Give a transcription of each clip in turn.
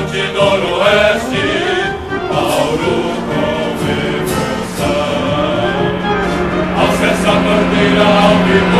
avante noroeste, Bauru com emoção. Alça essa bandeira ao rubra.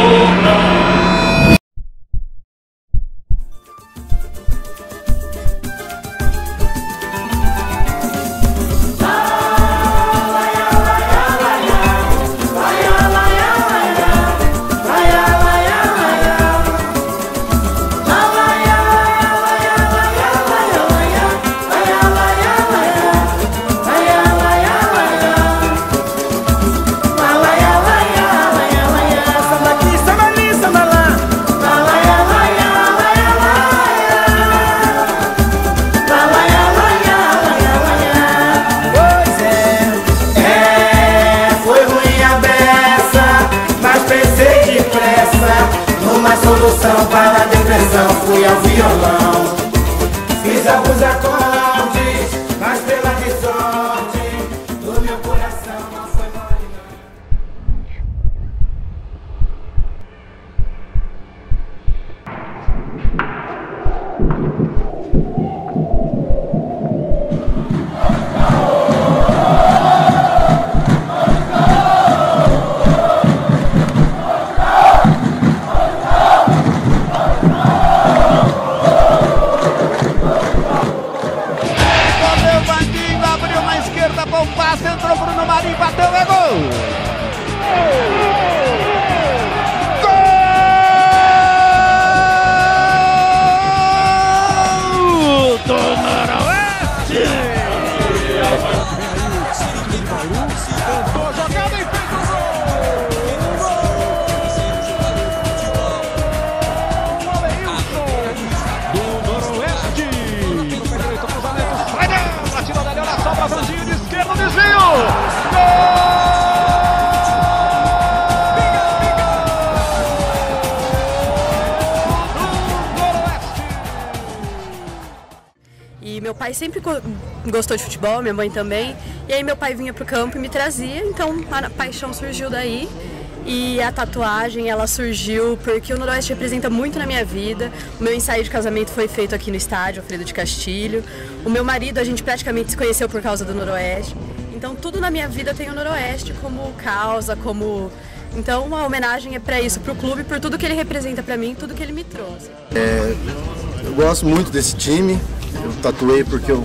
Entrou Bruno Marinho, bateu, é! Gol pai sempre go- gostou de futebol, minha mãe também. E aí meu pai vinha pro campo e me trazia, então a paixão surgiu daí. E a tatuagem, ela surgiu porque o Noroeste representa muito na minha vida. O meu ensaio de casamento foi feito aqui no estádio, Alfredo de Castilho. O meu marido, a gente praticamente se conheceu por causa do Noroeste. Então tudo na minha vida tem o Noroeste como causa, como... Então a homenagem é para isso, pro clube, por tudo que ele representa para mim, tudo que ele me trouxe. Eu gosto muito desse time. Tatuei porque eu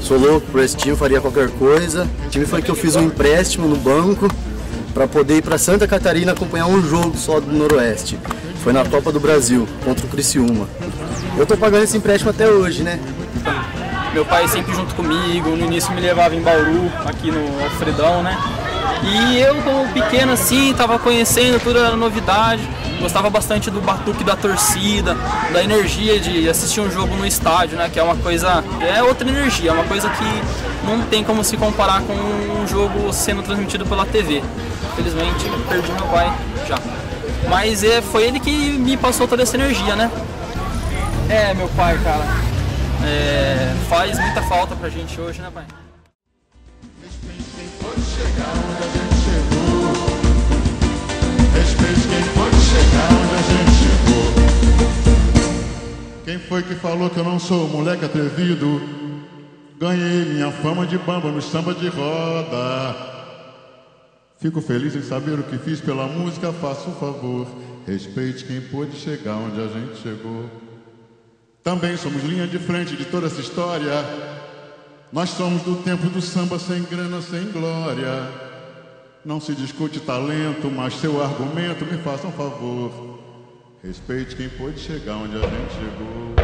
sou louco por esse time, faria qualquer coisa. O time foi que eu fiz um empréstimo no banco para poder ir para Santa Catarina acompanhar um jogo só do Noroeste. Foi na Copa do Brasil contra o Criciúma. Eu tô pagando esse empréstimo até hoje, né? Meu pai sempre junto comigo, no início me levava em Bauru, aqui no Alfredão, né? E eu, como pequeno assim, tava conhecendo toda a novidade, gostava bastante do batuque da torcida, da energia de assistir um jogo no estádio, né? Que é uma coisa, é outra energia, é uma coisa que não tem como se comparar com um jogo sendo transmitido pela TV. Felizmente, perdi meu pai já. Mas é, foi ele que me passou toda essa energia, né? É, meu pai, cara. É, faz muita falta pra gente hoje, né, pai? Respeite quem pode chegar onde a gente chegou. Quem foi que falou que eu não sou moleque atrevido? Ganhei minha fama de bamba no samba de roda. Fico feliz em saber o que fiz pela música, faça um favor. Respeite quem pôde chegar onde a gente chegou. Também somos linha de frente de toda essa história. Nós somos do tempo do samba sem grana, sem glória. Não se discute talento, mas seu argumento me faça um favor. Respeite quem pôde chegar onde a gente chegou.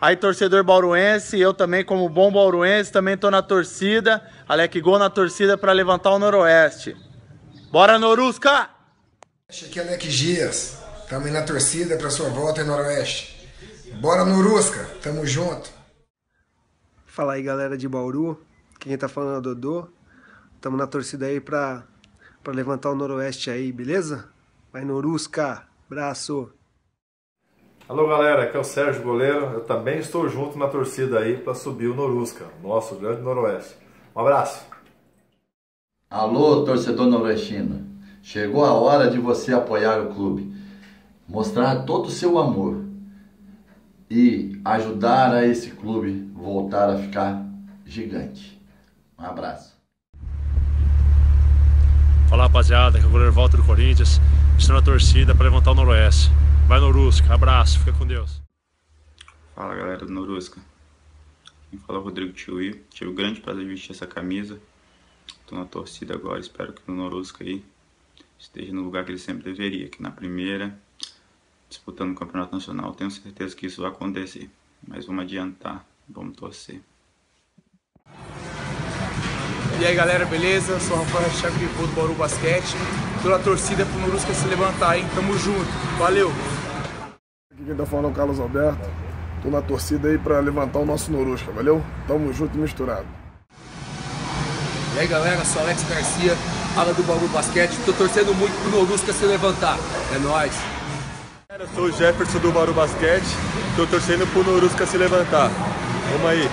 Aí, torcedor bauruense, eu também, como bom bauruense, também tô na torcida. Alec Gol na torcida para levantar o Noroeste. Bora, Norusca! Aqui é Alec Dias, também na torcida para sua volta em Noroeste. Bora Norusca, tamo junto. Fala aí galera de Bauru, quem tá falando é o Dodô. Tamo na torcida aí pra, pra levantar o Noroeste aí, beleza? Vai Norusca, braço! Alô galera, aqui é o Sérgio Goleiro. Eu também estou junto na torcida aí para subir o Norusca, nosso grande Noroeste. Um abraço. Alô, torcedor noroestino. Chegou a hora de você apoiar o clube, mostrar todo o seu amor e ajudar a esse clube voltar a ficar gigante. Um abraço. Fala rapaziada, que é o goleiro Walter do Corinthians, estou na torcida para levantar o Noroeste. Vai Norusca, abraço, fica com Deus. Fala galera do Norusca, quem fala é o Rodrigo Tiuí, tive o grande prazer de vestir essa camisa, estou na torcida agora, espero que o Norusca aí esteja no lugar que ele sempre deveria, aqui na primeira, disputando o Campeonato Nacional, tenho certeza que isso vai acontecer, mas vamos adiantar, vamos torcer. E aí galera, beleza? Eu sou o Rafael Chaco Pivô do Bauru Basquete. Tô na torcida pro Norusca se levantar, hein? Tamo junto, valeu! Aqui quem tá falando é o Carlos Alberto. Tô na torcida aí pra levantar o nosso Norusca, valeu? Tamo junto e misturado. E aí galera, sou Alex Garcia, ala do Bauru Basquete. Tô torcendo muito pro Norusca se levantar. É nóis! Eu sou o Jefferson do Bauru Basquete. Tô torcendo pro Norusca se levantar. Vamos aí!